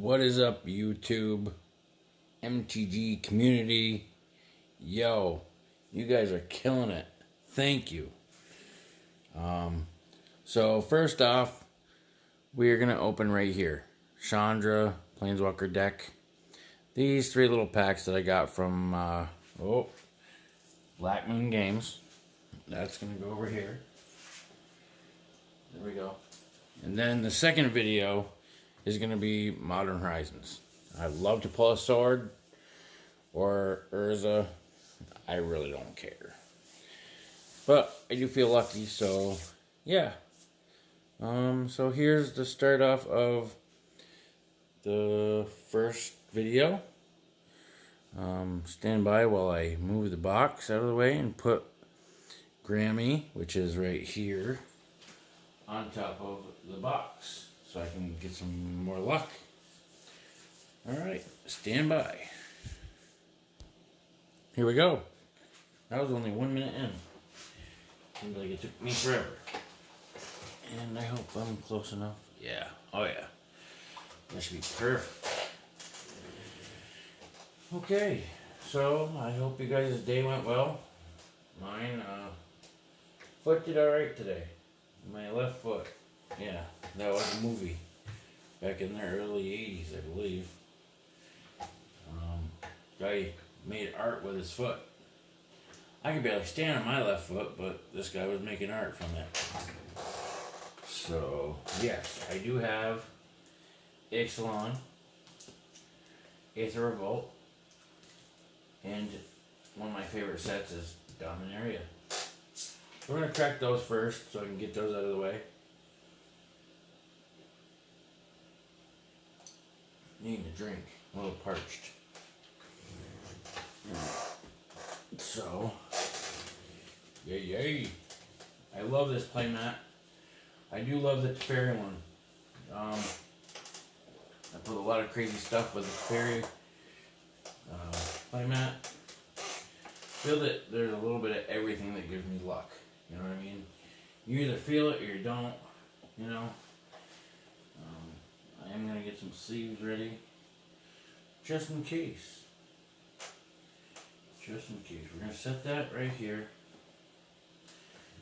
What is up, YouTube? MTG community? Yo, you guys are killing it. Thank you. Um, so, first off, we are going to open right here Chandra, Planeswalker deck. These three little packs that I got from, uh, oh, Black Moon Games. That's going to go over here. There we go. And then the second video is going to be Modern Horizons. I love to pull a sword or Urza. I really don't care. But I do feel lucky, so yeah. Um, so here's the start off of the first video. Um, stand by while I move the box out of the way and put Grammy, which is right here, on top of the box so I can get some more luck. Alright, stand by. Here we go. That was only one minute in. Seems like it took me forever. And I hope I'm close enough. Yeah, oh yeah. That should be perfect. Okay, so I hope you guys' day went well. Mine, uh, foot did alright today. My left foot. That was a movie back in the early 80s, I believe. Um, guy made art with his foot. I could barely stand on my left foot, but this guy was making art from it. So, yes, I do have Ixalan, Aether Revolt, and one of my favorite sets is Dominaria. We're going to crack those first so I can get those out of the way. Need a drink. A little parched. So, yay yay. I love this playmat. I do love the Teferi one. Um, I put a lot of crazy stuff with the Teferi uh, playmat. Feel that there's a little bit of everything that gives me luck. You know what I mean? You either feel it or you don't. You know? I am going to get some sleeves ready. Just in case. Just in case. We're going to set that right here.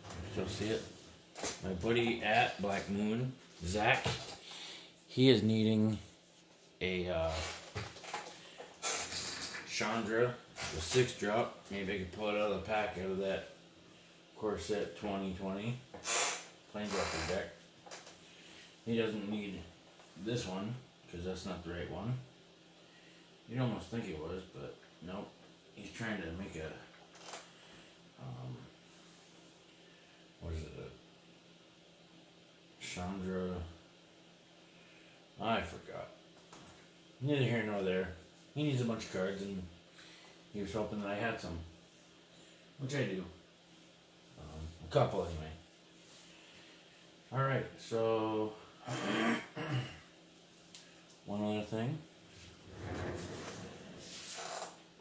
You still see it? My buddy at Black Moon, Zach, he is needing a uh, Chandra, the six drop. Maybe I could pull it out of the pack out of that Core Set 2020 Planeswalker deck. He doesn't need this one, because that's not the right one. You'd almost think it was, but nope. He's trying to make a, um, what is it, a Chandra, I forgot. Neither here nor there. He needs a bunch of cards, and he was hoping that I had some, which I do. Um, a couple anyway. Alright, so... One other thing.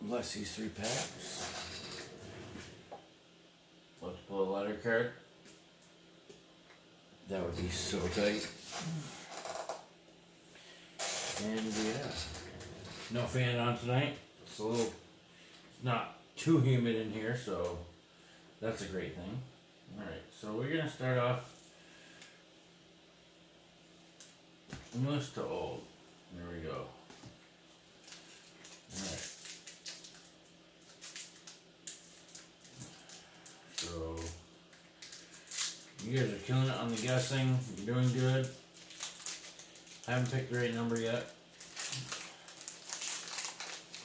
Bless these three packs. Let's pull a letter card. That would be so tight. And yeah. No fan on tonight. It's a little it's not too humid in here, so that's a great thing. Alright, so we're gonna start off newest to old. There we go. Alright. So, you guys are killing it on the guessing. You're doing good. I haven't picked the right number yet.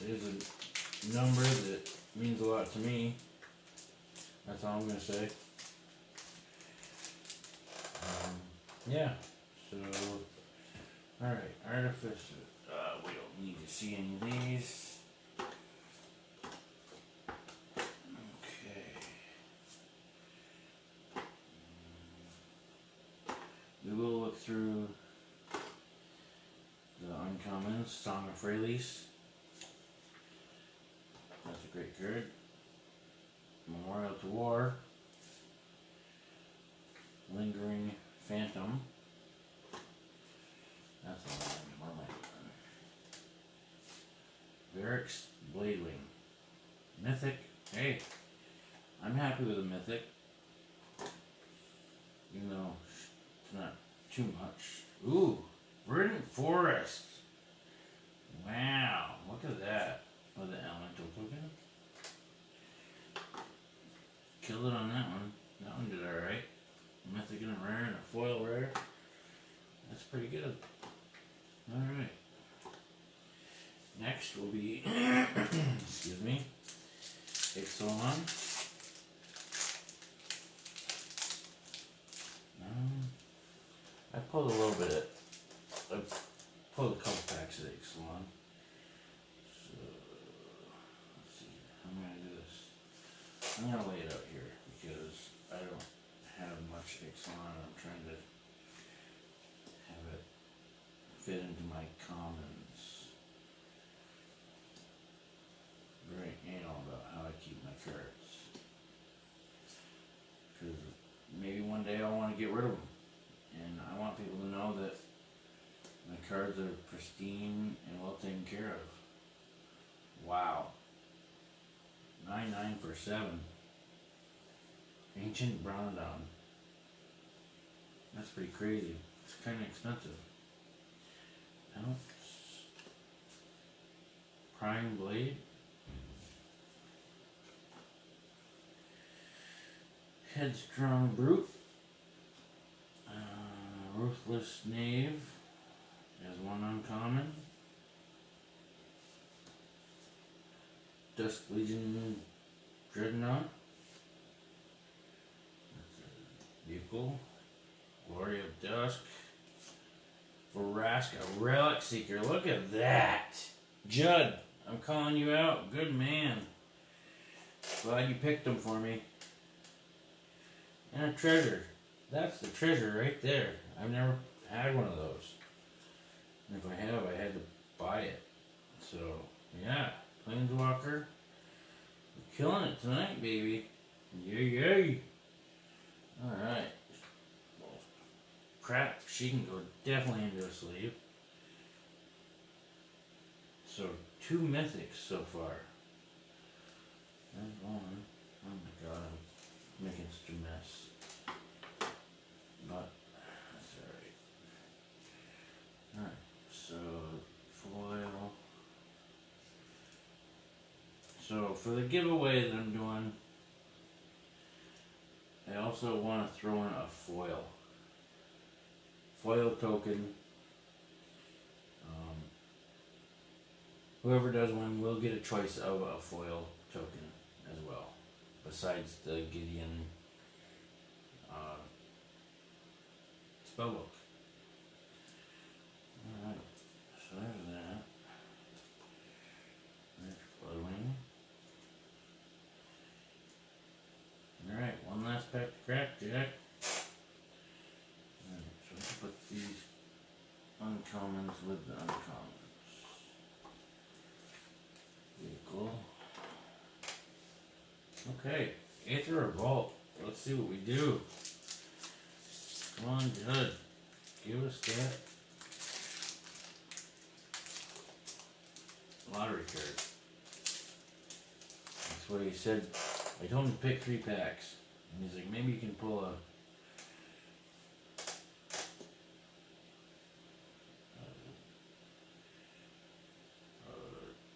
It is a number that means a lot to me. That's all I'm going to say. Um, yeah. So, Alright, artificer. Uh, we don't need to see any of these. Okay. We will look through the uncommons, Song of Freyalise. That's a great card. Memorial to War. Lingering Phantom. That's all I Verix Bladewing. Mythic. Hey, I'm happy with the Mythic. Even though it's not too much. Ooh, Verdant Force. Wow, look at that. With the elemental token. Killed it on that one. That one did alright. Mythic and a rare and a foil rare. That's pretty good. Alright. Next will be, excuse me, Ixalan. Um, I pulled a little bit of, I pulled a couple packs of Ixalan. So, let's see, I'm gonna do this. I'm gonna lay it out here because I don't have much Ixalan. I'm trying to have it fit into my commons. Very anal about how I keep my cards. Because maybe one day I'll want to get rid of them. And I want people to know that my cards are pristine and well taken care of. Wow. 9 9 for 7. Ancient Brontodon. That's pretty crazy. It's kind of expensive. Pounce. Prime Blade. Headstrong Brute. Ruthless Knave. As one uncommon. Dusk Legion Dreadnought. Vehicle. Glory of Dusk. Vraska, Relic Seeker. Look at that. Judd, I'm calling you out. Good man. Glad you picked them for me. And a treasure. That's the treasure right there. I've never had one of those. And if I have, I had to buy it. So, yeah. Planeswalker. We're killing it tonight, baby. Yay, yay. Alright. Well, crap, she can go definitely into a. So, two mythics so far. There's one. Oh my god, I'm making such a mess. But, that's alright. Alright, so, foil. So, for the giveaway that I'm doing, I also want to throw in a foil. Foil token. Um, whoever does one will get a choice of a foil token as well, besides the Gideon uh, spellbook. Alright, so there's that. There's Bloodwing. Alright, of crap, Jack. Alright, so put these uncommons with the uncommons. Vehicle. Okay, Aether Revolt. Let's see what we do. Come on, Judd. Give us that lottery card. That's what he said. I told him to pick three packs. And he's like, maybe you can pull a.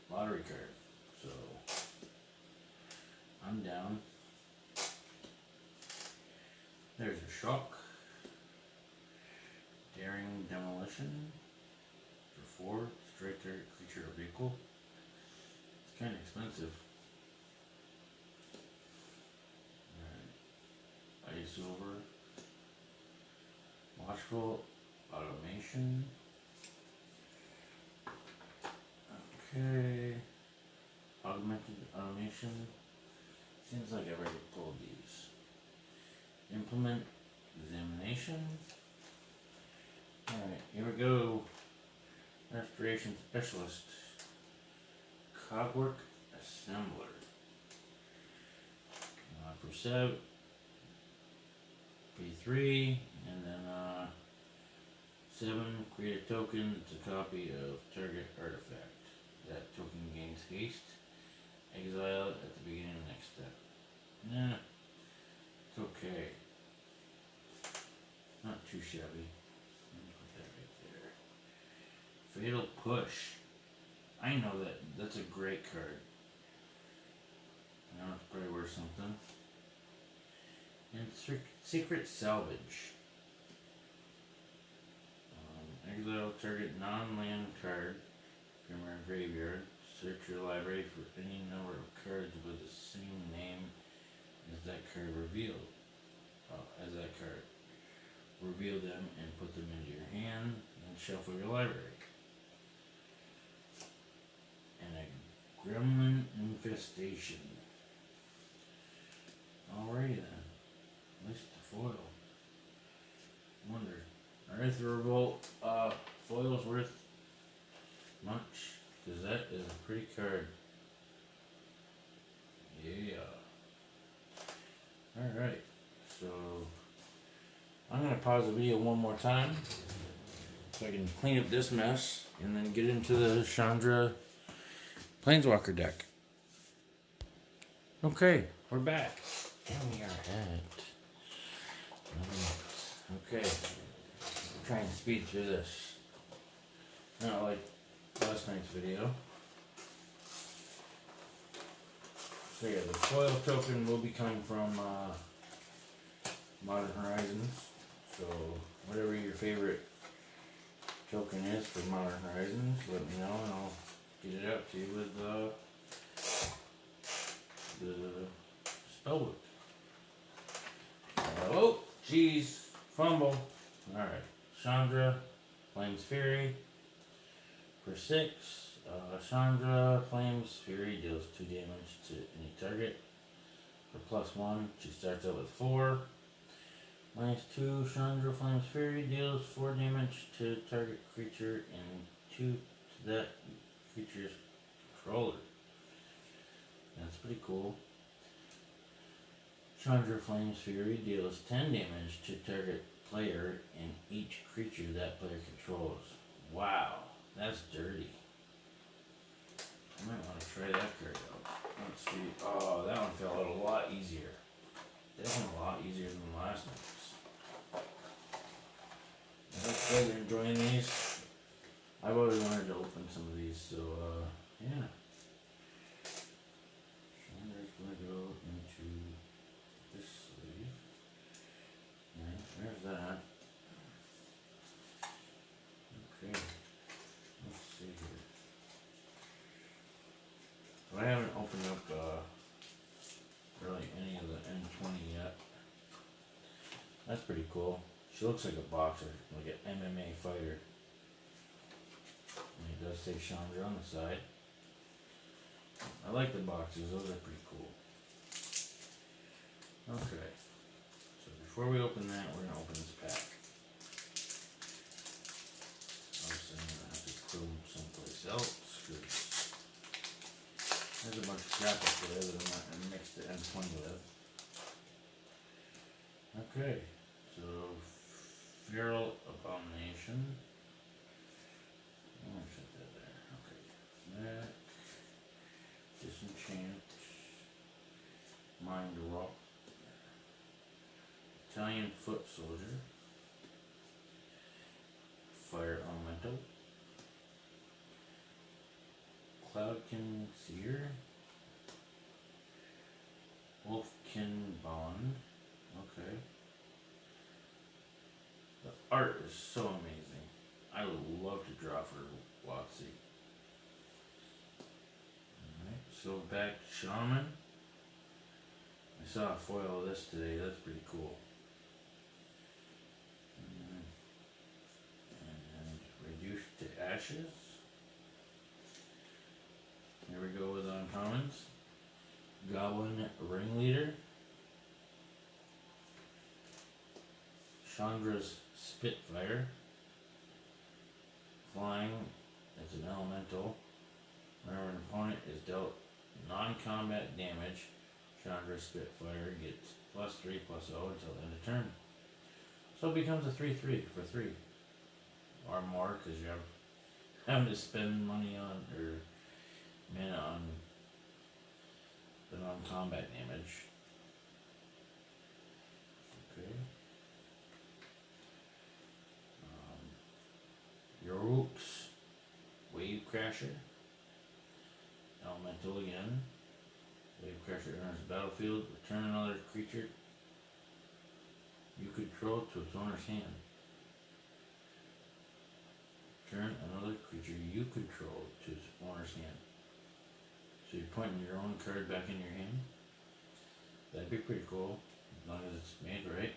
lottery card. So. I'm down. There's a shock. Daring demolition. For four, straight creature or vehicle. It's kind of expensive. Over. Watchful Automaton. Okay. Augmented automation. Seems like I've already pulled these. Implement examination. Alright, here we go. Restoration specialist. Cogwork assembler. Uh, for. P3, and then uh, 7, create a token, it's a copy of target artifact. That token gains haste. Exile at the beginning of the next step. Nah. It's okay. Not too shabby. Put that right there. Fatal Push. I know that. That's a great card. Now it's probably worth something. And Secret Salvage. Um, exile target non-land card from our graveyard. Search your library for any number of cards with the same name as that card revealed. Oh, as that card. Reveal them and put them into your hand and shuffle your library. And a Gremlin Infestation. Alrighty then. The foil. Wonder. Aether Revolt uh, foil's worth much? Because that is a pretty card. Yeah. Alright. So, I'm to pause the video one more time. So I can clean up this mess. And then get into the Chandra Planeswalker deck. Okay, we're back. And we are at. Okay. I'm trying to speed through this. Not like last night's video. So yeah, the foil token will be coming from uh, Modern Horizons. So whatever your favorite token is for Modern Horizons, let me know and I'll get it out to you with uh, the spellbook. Oh, jeez, fumble. All right, Chandra, Flames Fury for six. Uh, Chandra, Flames Fury deals two damage to any target. For plus one, she starts out with four. Minus two, Chandra, Flames Fury deals four damage to target creature and two to that creature's controller. That's pretty cool. Chandra Flames Fury deals 10 damage to target player and each creature that player controls. Wow, that's dirty. I might want to try that card out. Let's see. Oh, that one fell out a lot easier. Definitely a lot easier than the last ones. I hope you guys are enjoying these. I've always wanted to open some of these, so uh, yeah. Chandra's gonna go into There's that. Okay. Let's see here. So I haven't opened up uh, really any of the M20 yet. That's pretty cool. She looks like a boxer, like an MMA fighter. And it does say Chandra on the side. I like the boxes, those are pretty cool. Okay. So before we open that, we're gonna open this pack. Obviously, I'm gonna have to them someplace else, there's a bunch of crap up there that I'm not gonna mix the M20 with. Okay, so Feral Abomination. Oh, I'm set that there. Okay. That. Disenchant. Mind Rot. Battalion foot soldier. Fire elemental. Cloudkin seer. Wolfkin bond. Okay. Art is so amazing. I would love to draw for WotC. Alright, so back shaman. I saw a foil of this today, that's pretty cool. And Reduced to Ashes. Here we go with uncommons. Goblin Ringleader. Chandra's Spitfire. Flying, it's an elemental. Whenever an opponent is dealt non-combat damage, Chandra Spitfire gets plus 3 plus 0 until the end of turn. So it becomes a 3-3 for 3. Or more, because you have having to spend money on or mana on the non-combat damage. Okay. Um, Yorooks, Elemental again. Wave Crasher enters the battlefield. Return another creature you control to its owner's hand. Turn another creature you control to its owner's hand. So you're pointing your own card back in your hand. That'd be pretty cool, as long as it's made right.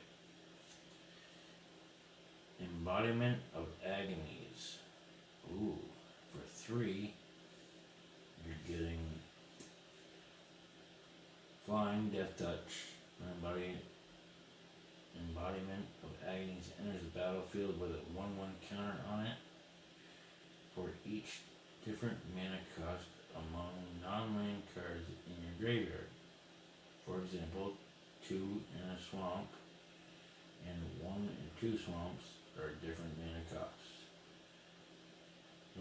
Embodiment of Agonies. Ooh, three, you're getting Flying Death Touch. Embody, embodiment of Agonies enters the battlefield with a 1 1 counter on it for each different mana cost among non-land cards in your graveyard. For example, two in a swamp and one and two swamps are different mana costs.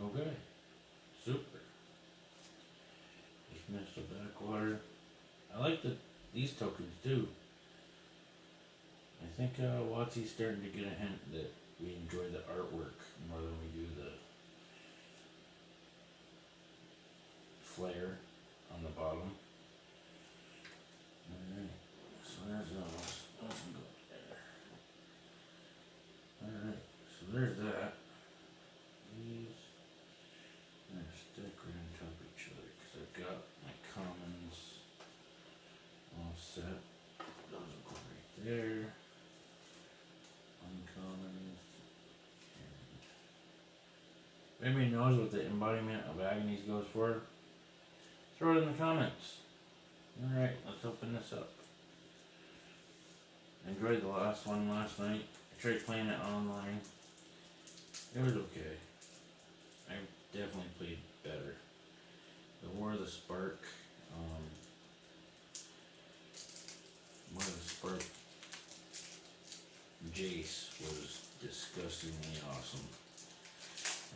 Okay, Backwater. I like the these tokens too. I think uh, Watsy's starting to get a hint that we enjoy the artwork more than we do the flare on the bottom. Alright, so there's those. Those can go there. Alright, so there's that. These are stick right on top of each other because I've got my commons all set. Those will go right there. Uncommons. And if anybody knows what the embodiment of agonies goes for, throw it in the comments. Alright, let's open this up. Enjoyed the last one last night. I tried playing it online. It was okay. I definitely played better. The War of the Spark, um, War of the Spark Jace was disgustingly awesome.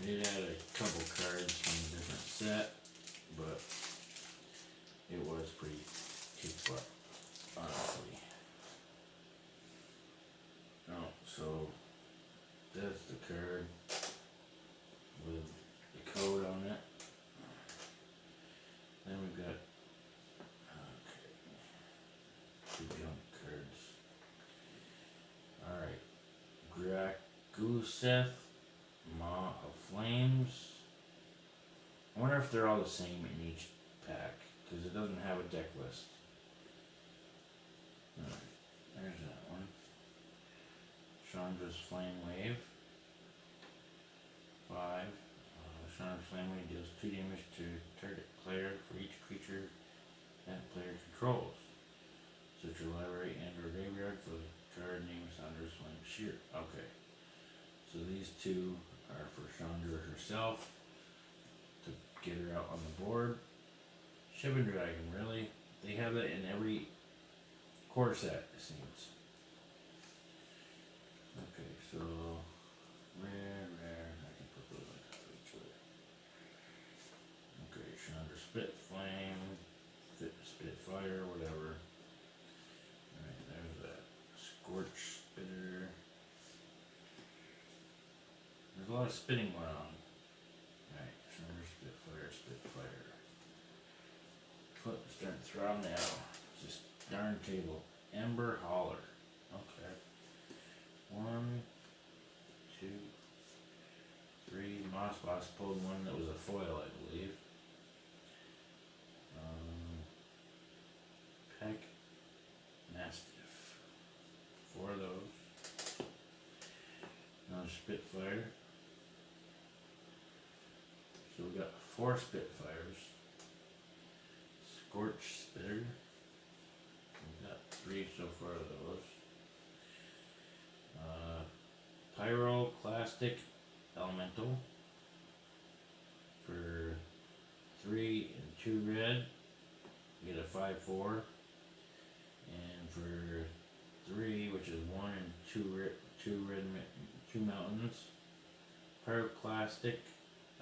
I did add a couple cards from a different set, but it was pretty kick butt, honestly. Oh, so that's the card with the code on it. Then we've got okay, cards. Maw of Flames. I wonder if they're all the same in each pack because it doesn't have a deck list. Alright, there's that one. Chandra's Flame Wave. Five. Uh, Chandra's Flame Wave deals two damage to target player for each creature that player controls. Search your library and or graveyard for the card named Chandra's Flame Shear. Okay. So these two are for Chandra herself to get her out on the board. Shivan Dragon, really? They have it in every core set, it seems. Okay, so rare, rare. I can put those on top of each other. Okay, Chandra Spit Flame, Fit Spit Fire, whatever. Alright, there's that. Scorch Spitter. Spinning going on. Alright, Fire, Spit Fire. Foot starting to throb now. Just darn table. Ember Hauler. Okay. One, two, three. Moss Boss pulled one that was a foil, I believe. Um, Pack Mastiff. Four of those. Another Spitfire. So we got four Spitfires. Scorch Spitter. We got three so far of those. Uh, Pyroclastic Elemental for three and two red. You get a five four. And for three, which is one and two red, two red, two mountains. Pyroclastic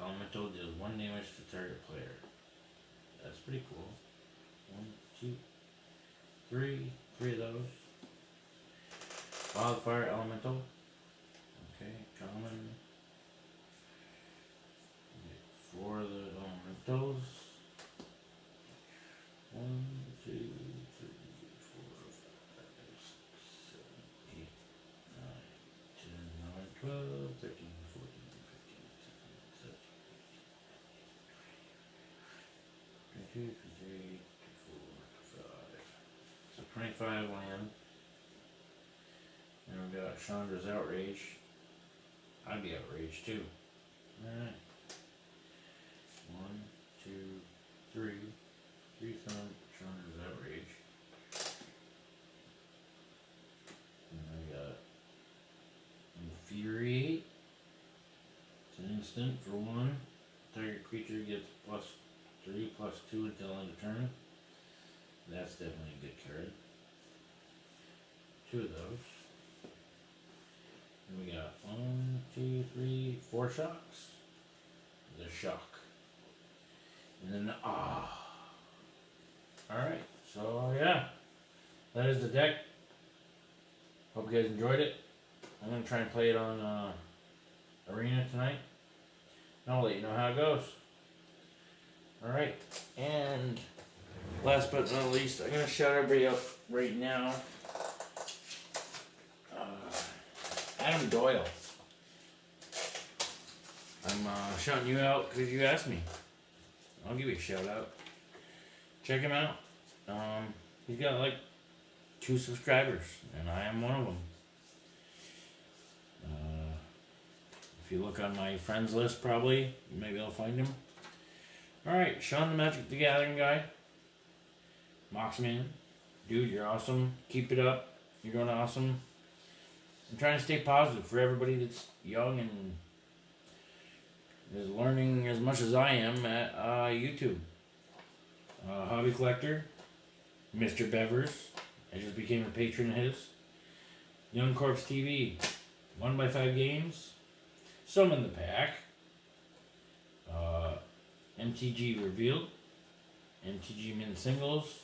Elemental deals one damage to target player. That's pretty cool. One, two, three, three of those. Wildfire Elemental. Okay, common. Four of the elementals. Chandra's outrage. I'd be outraged too. Alright. One, two, three. Three thumb Chandra's outrage. And I got Infuriate. It's an instant for one. Target creature gets plus three plus two until end of turn. That's definitely a good card. Two of those. We got one, two, three, four shocks. The shock. And then the ah. Alright, so yeah. That is the deck. Hope you guys enjoyed it. I'm gonna try and play it on uh, Arena tonight. And I'll let you know how it goes. Alright, and last but not least, I'm gonna shout everybody up right now. Uh, Adam Doyle. I'm uh, shouting you out because you asked me. I'll give you a shout out. Check him out. Um, he's got like two subscribers, and I am one of them. Uh, if you look on my friends list, probably maybe I'll find him. All right, Sean the Magic the Gathering guy, Moxman, dude, you're awesome. Keep it up. You're doing awesome. I'm trying to stay positive for everybody that's young and is learning as much as I am at uh, YouTube. Uh, Hobby Collector, Mr. Bevers, I just became a patron of his. Young Corpse TV, 1 by 5 games, some in the pack. Uh, MTG Revealed, MTG Min Singles.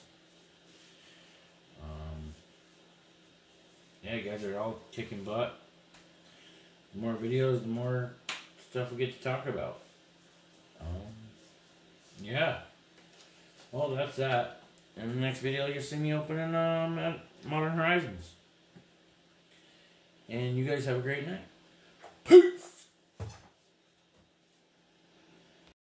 Yeah, guys are all kicking butt. The more videos, the more stuff we get to talk about. Um, yeah. Well, that's that. In the next video, you'll see me opening um, Modern Horizons. And you guys have a great night.